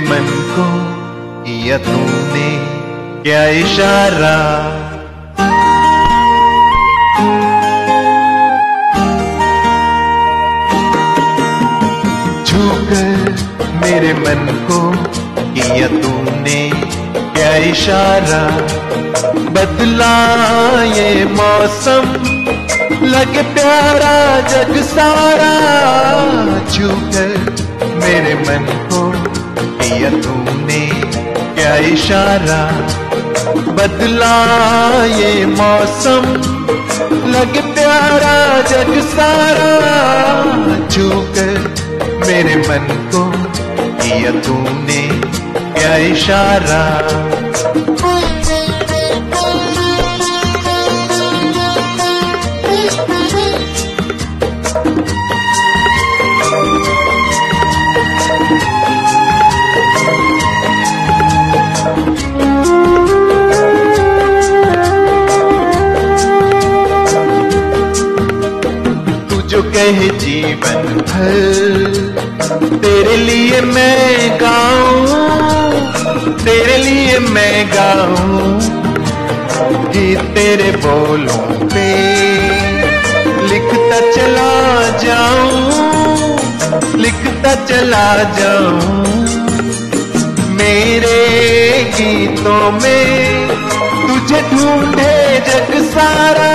मन को किया तूने क्या इशारा? छूकर मेरे मन को किया तूने क्या इशारा? बदला ये मौसम, लग प्यारा जग सारा। छूकर मेरे मन को किया तूने, क्या इशारा? बदला ये मौसम, लग प्यारा जग सारा। छूकर मेरे मन को किया तूने, क्या इशारा? कहे जीवन भर। तेरे लिए मैं गाऊं, तेरे लिए मैं गाऊं गीत तेरे बोलों पे। लिखता चला जाऊँ, लिखता चला जाऊँ मेरे गीतों में। तुझे ढूंढे जग सारा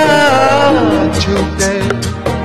छूकर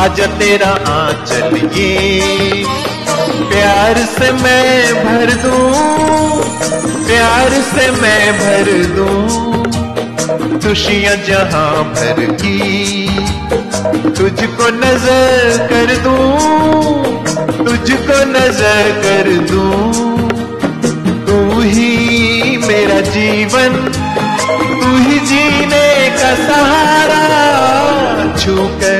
आजा तेरा आंचल ये। प्यार से मैं भर दूँ, प्यार से मैं भर दूँ, खुशियाँ जहाँ भर की। तुझको नज़र कर दूँ, तुझको नज़र कर दूँ। तू ही मेरा जीवन, तू ही जीने का सहारा छूकर